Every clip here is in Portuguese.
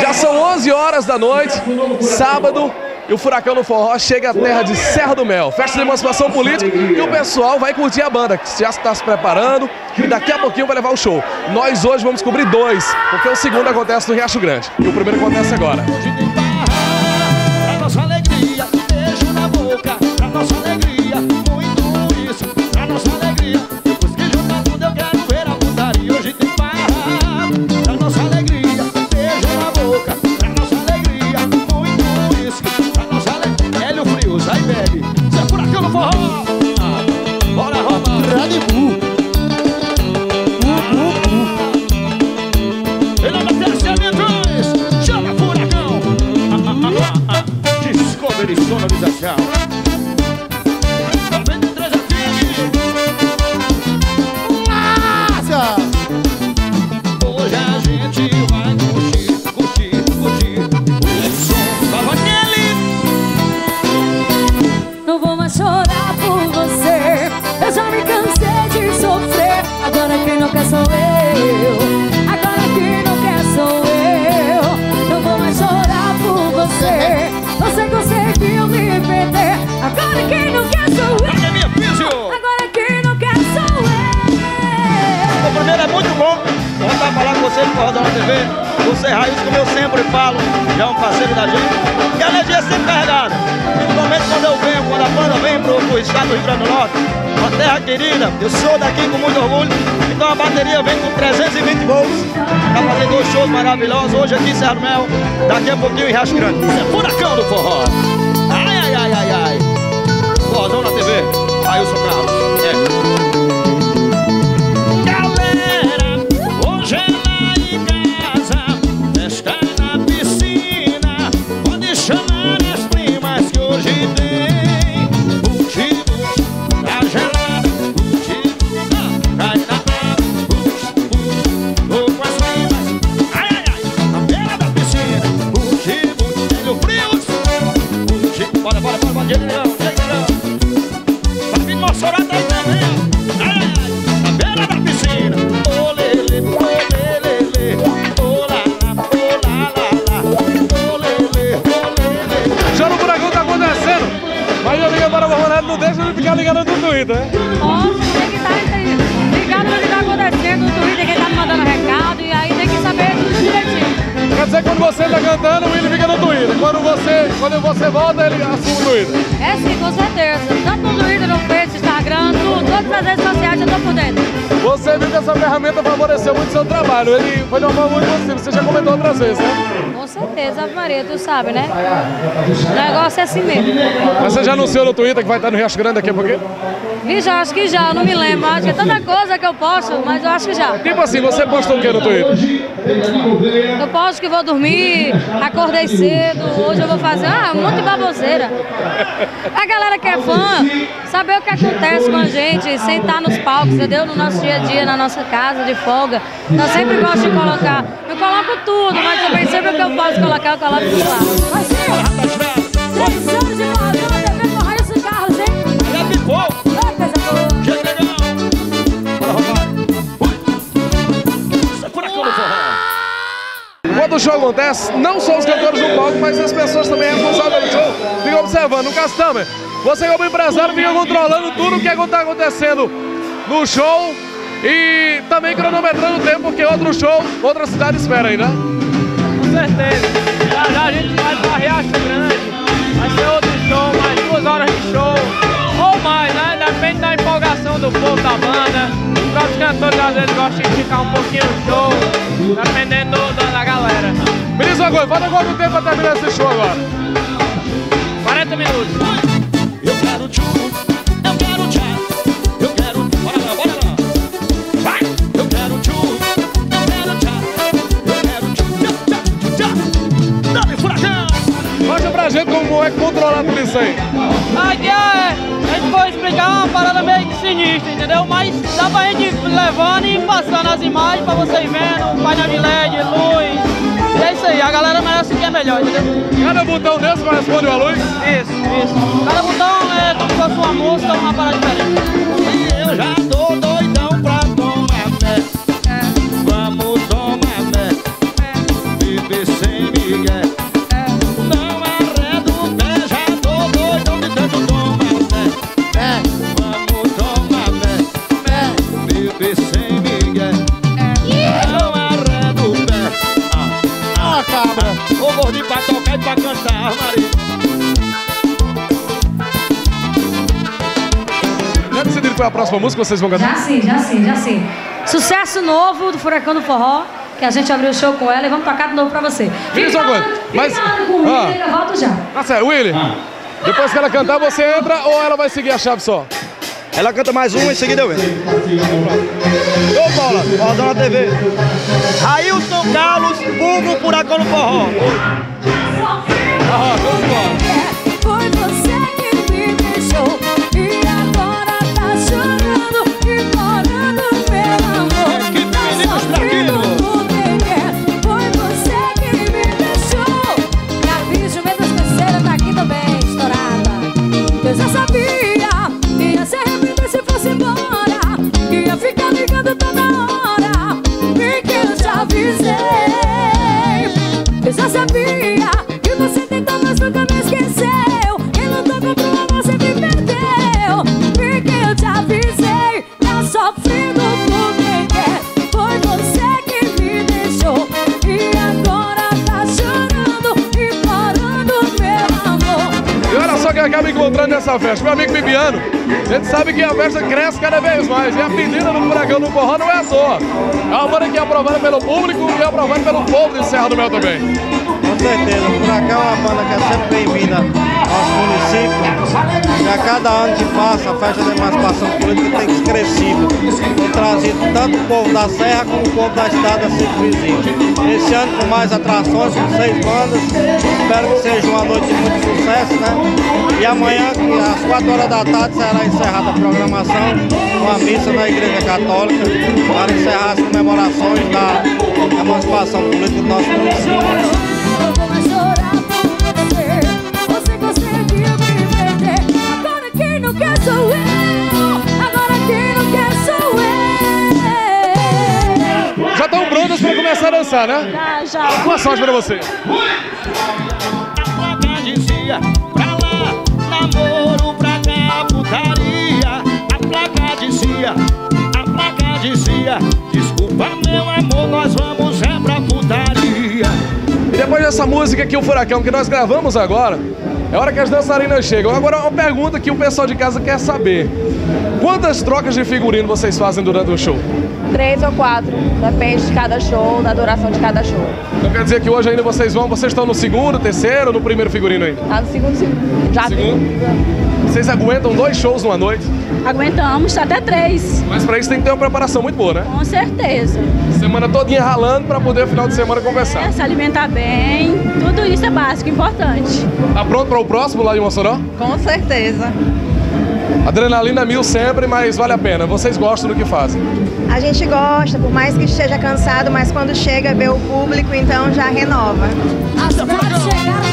Já são 11 horas da noite, sábado, e o Furacão no Forró chega à terra de Serra do Mel. Festa de emancipação política e o pessoal vai curtir a banda, que já está se preparando e daqui a pouquinho vai levar o show. Nós hoje vamos cobrir dois, porque o segundo acontece no Riacho Grande e o primeiro acontece agora. No Cordão TV. Você, Raiz, como eu sempre falo, já é um parceiro da gente. E a energia é sempre carregada. Principalmente quando eu venho, quando a banda vem pro, estado do Rio Grande do Norte. Uma terra querida, eu sou daqui com muito orgulho. Então a bateria vem com 320 volts. Pra fazer dois shows maravilhosos. Hoje aqui em Serra do Mel, daqui a pouquinho em Riacho Grande. Furacão do forró. Ai, ai, ai, ai, ai. Cordão na TV. Ailson Carlos. Mossoró tá aí também. Ai, ai, ai, na beira da piscina. Ô, lele, ô, lele, ô, lá, lá, ô, lá, lá, lá. Ô, lele, ô, lele. Já no Furacão tá acontecendo, mas eu liguei para o Ronaldo, não deixa ele ficar ligado no Twitter, né? Nossa, tem que estar ligado no que está acontecendo no Twitter, quem tá me mandando recado, e aí tem que saber tudo direitinho. Quer dizer que quando você tá cantando, ele fica no Twitter. Quando você, quando você volta, ele assume o Twitter. É sim, com certeza. Tudo, todas as redes sociais eu tô por dentro. Você viu que essa ferramenta favoreceu muito o seu trabalho. Ele foi de uma forma muito positiva. Você já comentou outras vezes, né? Com certeza, Ave Maria, tu sabe, né? O negócio é assim mesmo. Mas você já anunciou no Twitter que vai estar no Riacho Grande daqui a pouquinho? Vi, já, acho que já, não me lembro. Acho que é tanta coisa que eu posto, mas eu acho que já. Tipo assim, você postou o que no Twitter? Eu posto que vou dormir, acordei cedo, hoje eu vou fazer ah, um monte de baboseira. A galera que é fã, saber o que acontece com a gente, sentar nos palcos, entendeu? No nosso dia dia, na nossa casa, de folga. Eu sempre gosto de colocar. Eu coloco tudo, mas também sempre o que eu posso colocar, eu coloco tudo lá. Três anos de TV Carlos, hein? Do forró. Quando o show acontece, não só os cantores no palco, mas as pessoas também responsáveis pelo show ficam observando. No caso também, você como empresário fica controlando tudo o que está acontecendo no show e também cronometrando o tempo, porque outro show, outra cidade espera aí, né? Com certeza. Já já a gente vai pra Riacho Grande. Vai ser outro show, mais duas horas de show. Ou mais, né? Depende da empolgação do povo, da banda. Os próprios cantores às vezes gostam de ficar um pouquinho no show. Dependendo do- da galera. Me diz uma coisa, falta quanto tempo para terminar esse show agora? 40 minutos. Eu quero tchu, pra gente como é controlar tudo isso aí. Aqui é. A gente foi explicar uma parada meio que sinistra, entendeu? Mas dá pra gente ir levando e passando as imagens pra vocês vendo, painel de LED, luz. E é isso aí, a galera merece que é melhor, entendeu? Cada botão desse corresponde uma luz. Isso, isso. Cada botão é como se fosse uma música, uma parada diferente. Eu já tô gordinho pra cantar, Maria. Já decidiram qual é a próxima música que vocês vão cantar? Já sim, já sim, já sim. Sucesso novo do Furacão do Forró, que a gente abriu o show com ela e vamos tocar de novo pra você. Uma coisa, falando- mas- Fica falando comigo Ah. que eu volto já. Tá sério, Willy. Depois que ela cantar, você entra ou ela vai seguir a chave só? Ela canta mais uma, em seguida eu entro. Ô Paula, Forrozão na TV. Railson Carlos, vulgo Furacão no Forró. Ah, vamos embora. Sabia que você tentou, mas nunca me esqueceu. Quem lutou contra o amor sempre perdeu. E que eu te avisei. Tá sofrendo por quem quer. Foi você que me deixou. E agora tá chorando e parando, meu amor. E olha só quem acaba encontrando nessa festa. Meu amigo Bibiano. A gente sabe que a festa cresce cada vez mais. E a pedida do Furacão do Forró não é à toa. É uma banda que é aprovada pelo público e é aprovada pelo povo de Serra do Mel também. Com certeza, o Furacão é uma banda que é sempre bem-vinda aos municípios. E a cada ano que passa, a festa da emancipação política tem crescido. Tem trazido tanto o povo da Serra como o povo da cidade da Cinco Vizinhos. Esse ano com mais atrações, com seis bandas. Espero que seja uma noite de muito sucesso, né? E amanhã, às 4 horas da tarde, será encerrada a programação com a missa na Igreja Católica para encerrar as comemorações da emancipação política do nosso município. Dançar, né? Já, já. Boa sorte para você. A placa dizia pra lá, namoro pra cá, putaria. A placa dizia, a placa dizia, desculpa meu amor, nós vamos é pra putaria. E depois dessa música aqui, o Furacão, que nós gravamos agora, é hora que as dançarinas chegam. Agora, uma pergunta que o pessoal de casa quer saber. Quantas trocas de figurino vocês fazem durante o show? Três ou quatro, depende de cada show, da duração de cada show. Então quer dizer que hoje ainda vocês vão, vocês estão no segundo, terceiro ou no primeiro figurino ainda? Tá no segundo, segundo. Já Segundo? Vocês aguentam dois shows numa noite? Aguentamos até três. Mas pra isso tem que ter uma preparação muito boa, né? Com certeza. Semana todinha ralando pra poder final de semana conversar. É, se alimentar bem, tudo isso é básico, importante. Tá pronto para o próximo lá de Mossoró? Com certeza. Adrenalina mil sempre, mas vale a pena. Vocês gostam do que fazem. A gente gosta, por mais que esteja cansado, mas quando chega, vê o público, então já renova. As chegaram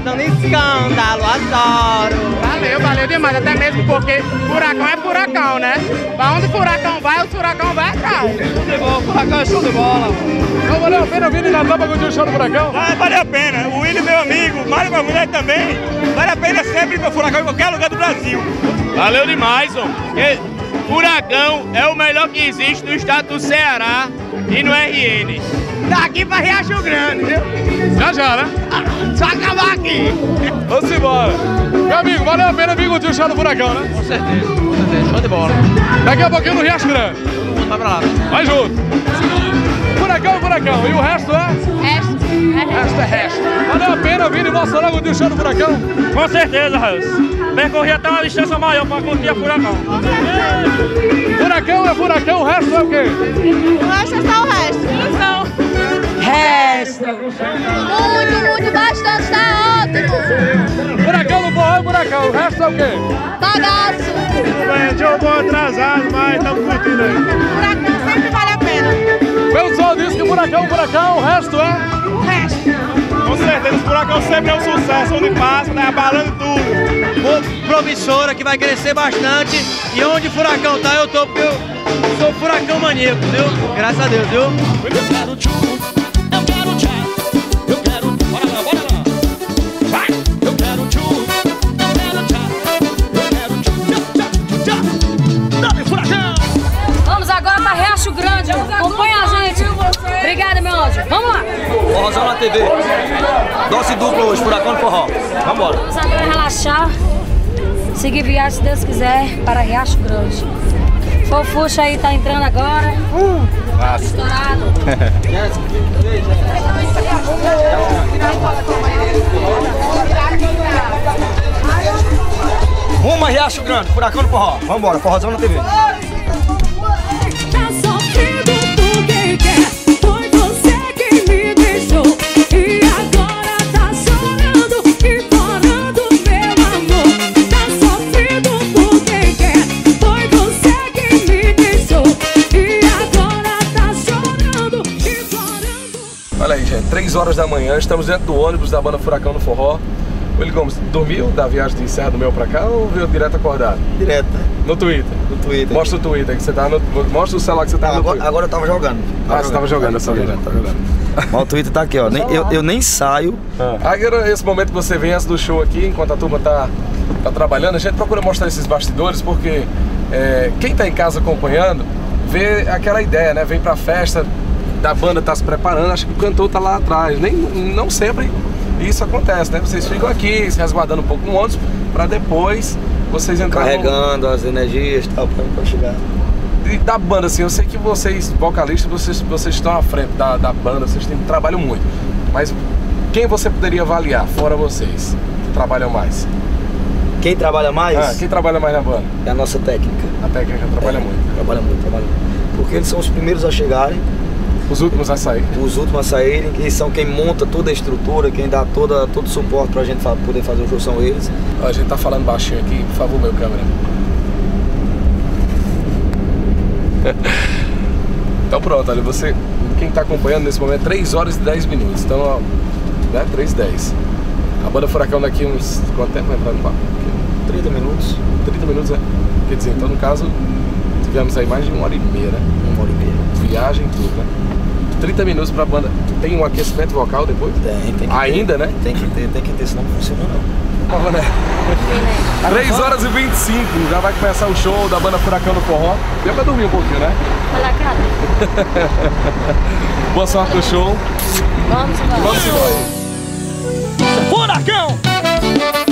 dando escândalo, adoro. Valeu, valeu demais, até mesmo porque furacão é furacão, né? Pra onde o furacão vai, o furacão vai atrás. Furacão é show de bola. Não valeu a pena vir de Natal pra curtir o show do Furacão? Ah, vale a pena. O Willi, meu amigo, Mário, minha mulher também. Vale a pena sempre ir pra Furacão em qualquer lugar do Brasil. Valeu demais, ó. Porque Furacão é o melhor que existe no estado do Ceará e no RN. Daqui pra Riacho Grande, viu? Já já, né? Só acabar aqui. Vamos embora. Meu amigo, valeu a pena vir curtir o show do Furacão, né? Com certeza, com certeza. Show de bola. Daqui a pouquinho no Riacho Grande. Vai pra lá. Vai junto. Furacão, Furacão. E o resto é? Resto. Resto é resto. Valeu a pena vir em Mossoró curtir o show do Furacão? Com certeza, Rails. Percorri até uma distância maior pra curtir a Furacão. Furacão é furacão, o resto é o quê? O resto é só o resto. Resto. Muito, muito, bastante, tá ótimo. Furacão no forró furacão, o resto é o quê? Bagaço. Bem, eu tô atrasado, mas estamos curtindo aí. Furacão sempre vale a pena. Pelo som diz que furacão, furacão, o resto é. O resto. Com certeza, esse furacão sempre é um sucesso, onde passa, tá abalando tudo. Muito promissora, que vai crescer bastante. E onde o furacão tá, eu tô, porque eu sou furacão maníaco, viu? Graças a Deus, viu? Vamos lá. Forrozão na TV. Doce dupla hoje, furacão de forró. Vambora. Vamos agora relaxar. Seguir viagem, se Deus quiser, para Riacho Grande. Fofuxa aí tá entrando agora. Estourado. Rumo a Riacho Grande, furacão de forró. Vambora, forrozão na TV. Horas da manhã, estamos dentro do ônibus da banda Furacão no Forró. Willi Gomes, dormiu da viagem de Serra do Mel pra cá ou veio direto acordado? Direta, No Twitter. no Twitter. Mostra o Twitter que você tá no. Mostra o celular que você tá no agora, Twitter. agora eu tava jogando. Ah, você tava jogando essa Tava jogando, tava jogando. Mas o Twitter tá aqui, ó. Nem- eu, eu nem saio. Ah, Agora, esse momento que você vem antes do show aqui, enquanto a turma tá, tá trabalhando, a gente procura mostrar esses bastidores porque é, quem tá em casa acompanhando vê aquela ideia, né? Vem pra festa, da banda tá se preparando, acho que o cantor tá lá atrás. Nem, não sempre isso acontece, né? Vocês ficam aqui se resguardando um pouco no ônibus pra depois vocês entrarem. no- Carregando as energias e tal pra, pra chegar. E da banda, assim, eu sei que vocês, vocalistas, vocês, vocês estão à frente da, da banda, vocês têm, trabalham muito. Mas quem você poderia avaliar, fora vocês, que trabalham mais? Quem trabalha mais Ah, quem trabalha mais na banda? é a nossa técnica. A técnica trabalha É, muito. Trabalha muito, trabalha muito. Porque eles são os primeiros a chegarem, Os últimos a sair. os últimos a saírem, e são quem monta toda a estrutura, quem dá toda, todo o suporte pra gente fa- poder fazer o show são eles. A gente tá falando baixinho aqui, por favor, meu câmera. então pronto, olha, você, quem tá acompanhando nesse momento, 3 horas e 10 minutos. Então, ó, né, 3 e 10. A banda Furacão daqui uns. Quanto tempo vai entrar no papo? 30 minutos, 30 minutos, é? Quer dizer, então no caso, tivemos aí mais de uma hora e meia, né? uma hora e meia. Viagem tudo, né? 30 minutos pra banda. Tem um aquecimento vocal depois? Tem, tem que Ainda, ter, né? Tem que ter, tem que ter, senão não funciona não. Ó, né? 3 horas e 25, já vai começar o show da banda Furacão no Forró. Deu pra dormir um pouquinho, né? Olha a cara. Boa sorte no show. Vamos embora. Vamos embora. Furacão!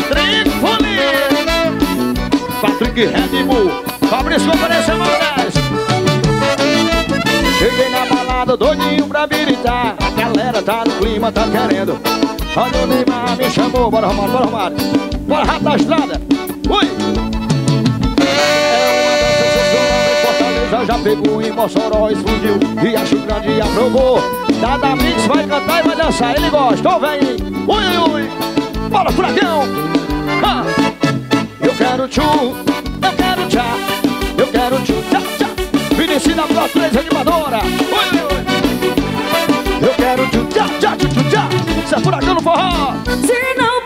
Trifone! Patrick Red Bull, Fabrício Apareceu Moraes. Cheguei na balada doidinho pra habilitar. A galera tá no clima, tá querendo. Olha o Neymar me chamou, bora Romário, bora Romário. Bora rato da estrada. Ui! É uma dança sensual em Fortaleza, já pegou em Mossoró, explodiu. E acho grande aprovou. Dada Mix vai cantar e vai dançar, ele gosta, ô vem. Ui, ui. Bora, furacão! Ah. Eu quero tchu, eu quero tchá, eu quero tchu, tchá, tchá. Vinicius da Pro 3 animadora. Ui, ui, ui. Eu quero tchu, tchá, tchá, tchu, tchu, tchá. Isso é furacão no forró. Se não